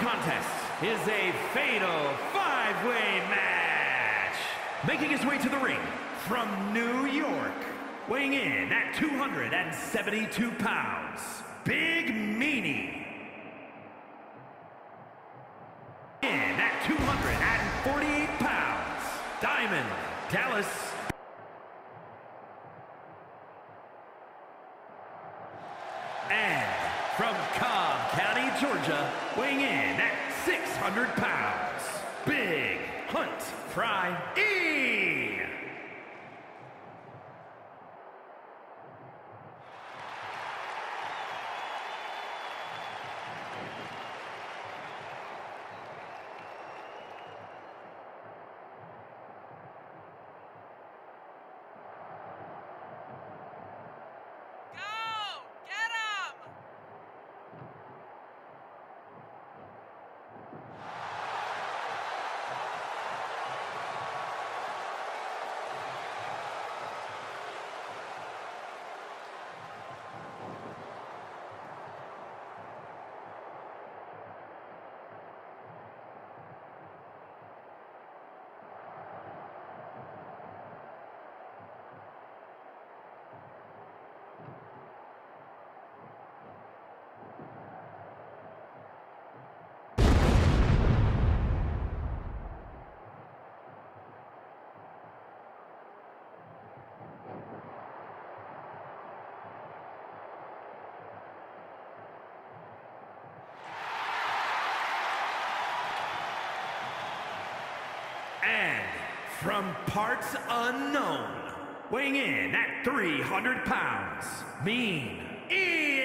contest is a fatal five-way match. Making his way to the ring from New York, weighing in at 272 pounds, Big Meanie. In at 248 pounds, Diamond Dallas And from Cobb County, Georgia, weighing in at 600 pounds, Big Hunt Fry from parts unknown, weighing in at 300 pounds, Mean Ian.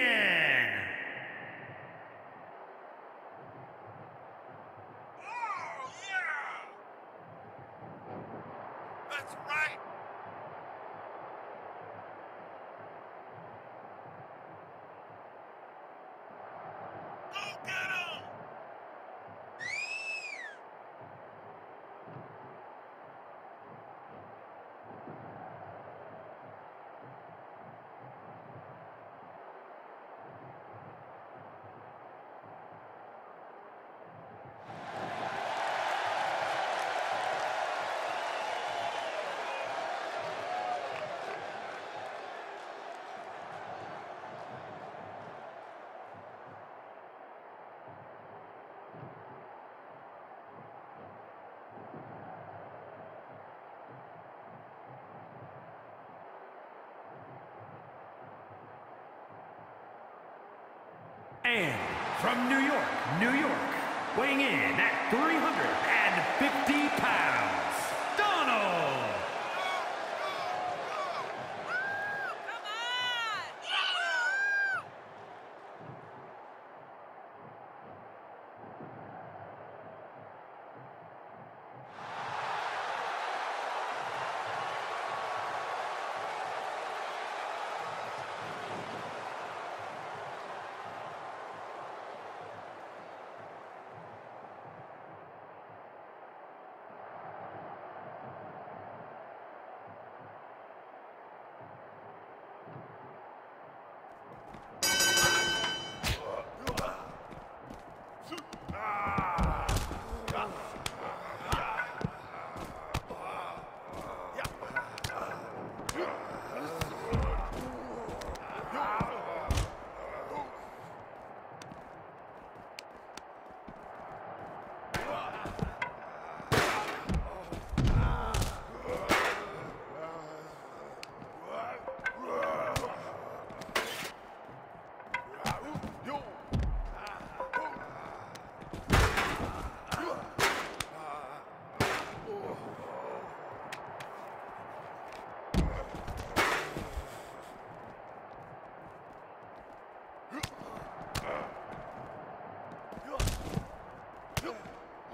And from New York, New York, weighing in at 350 pounds,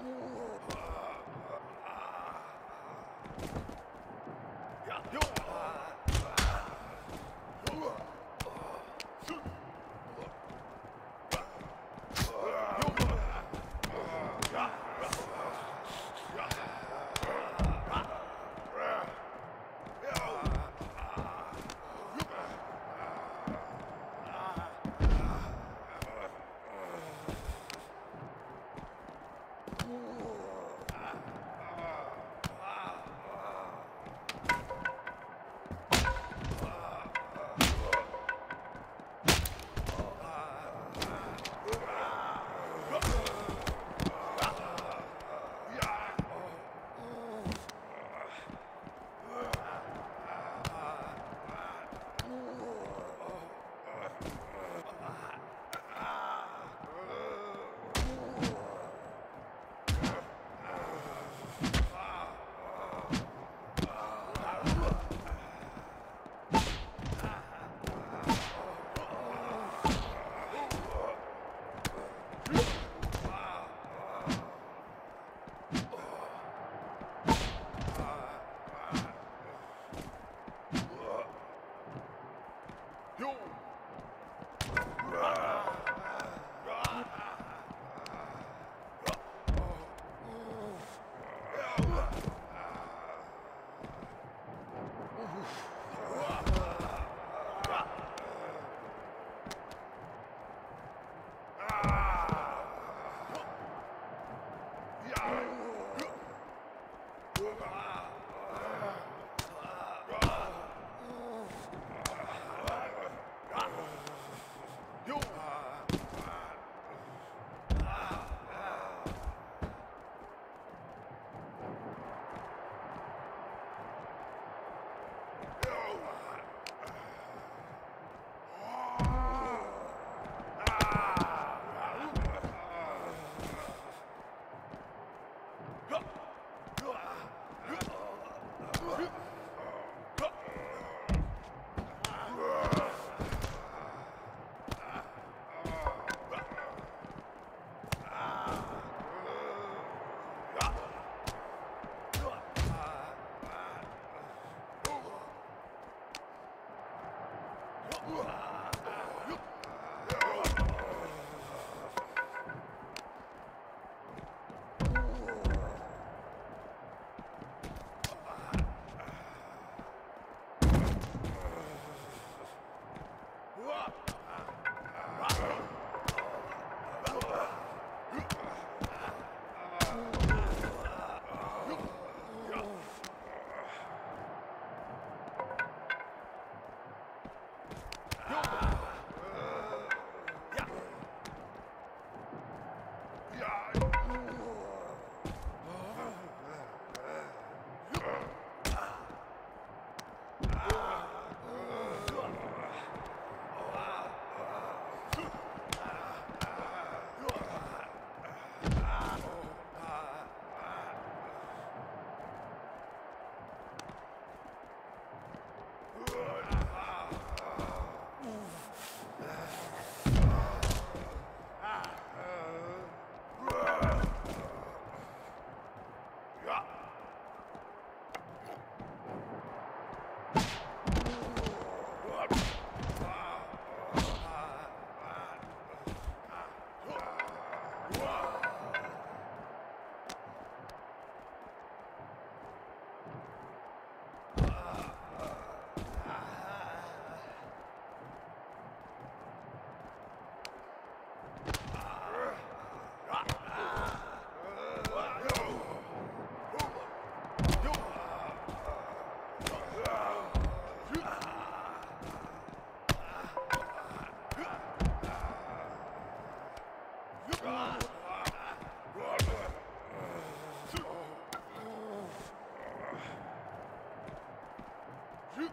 Oh. 嗯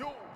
Yo.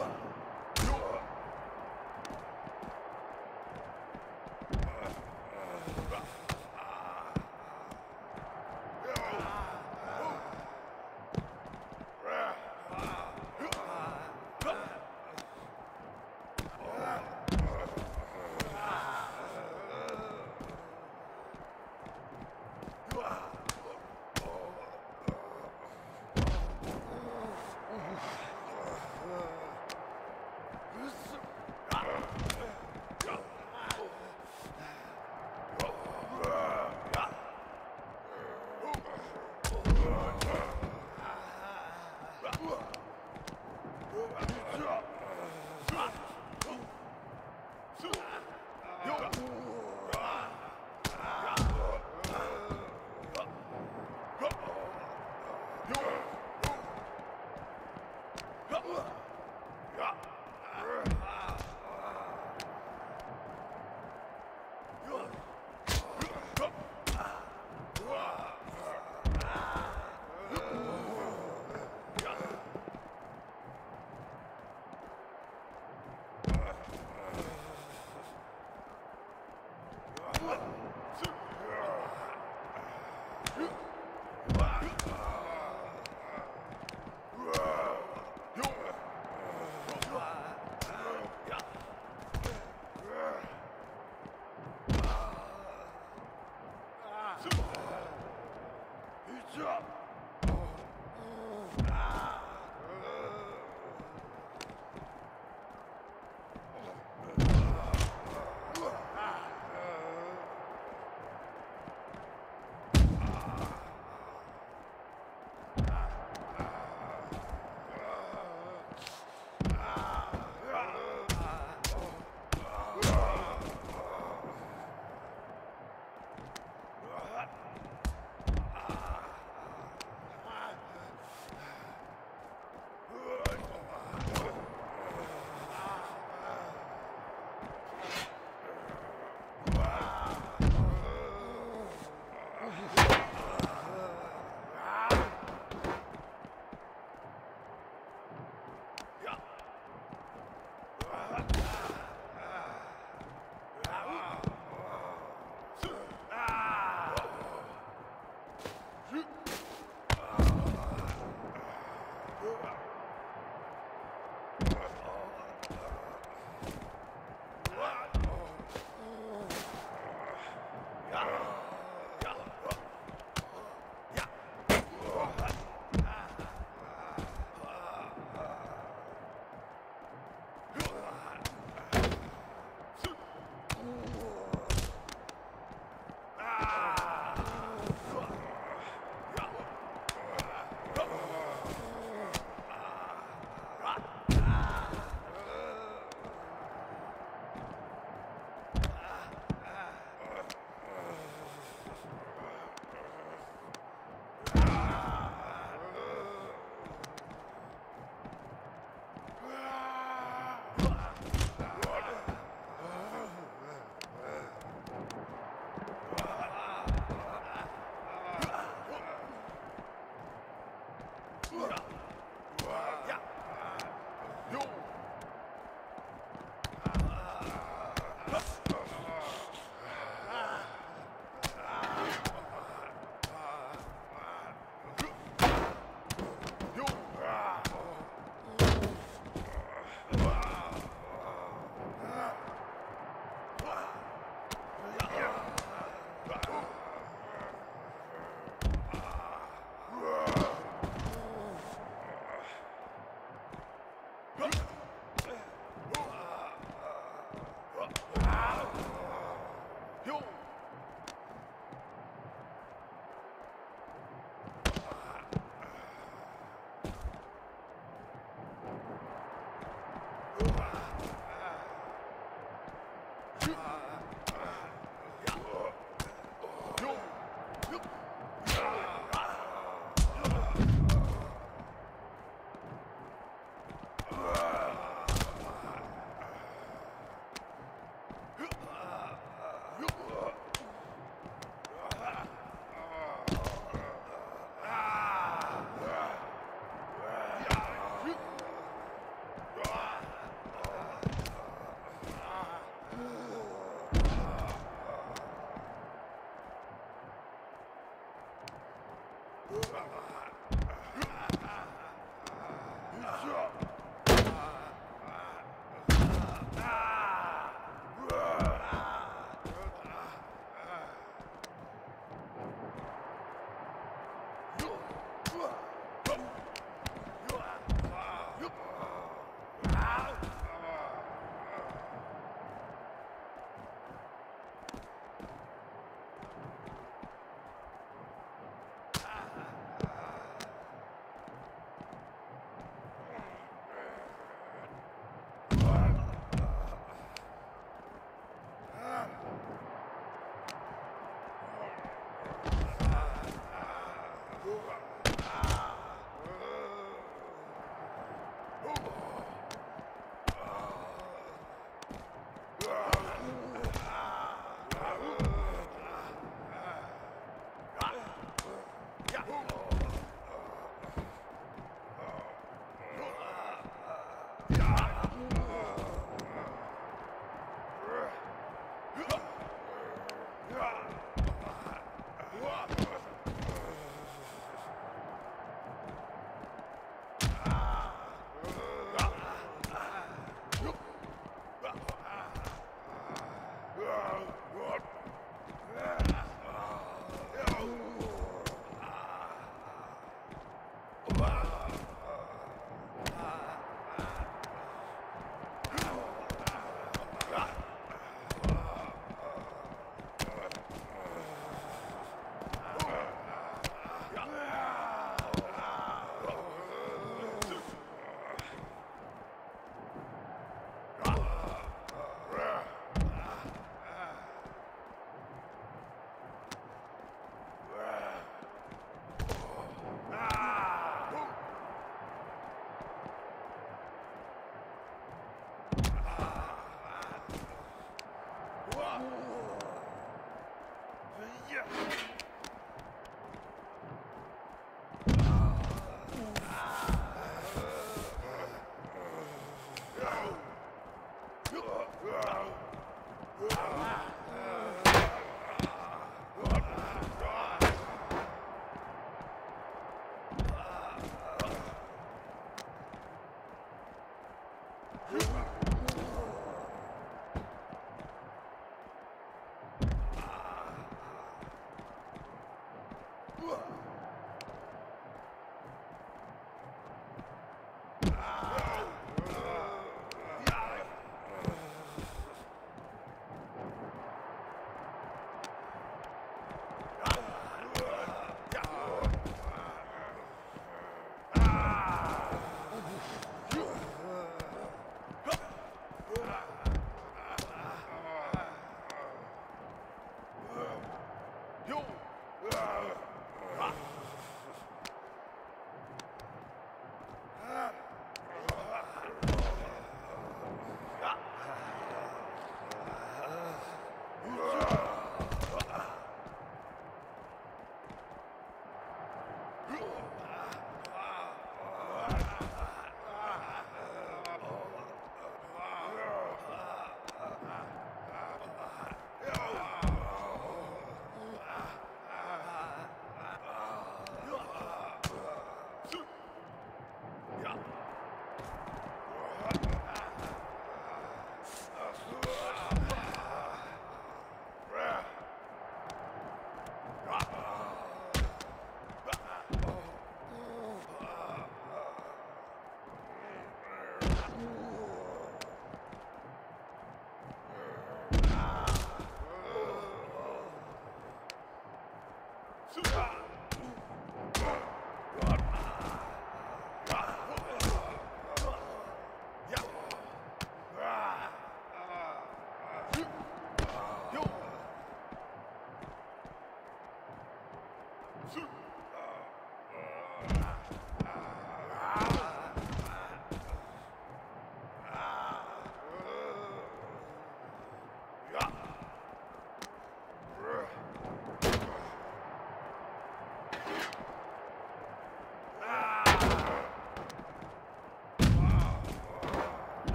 Oh! Ugh.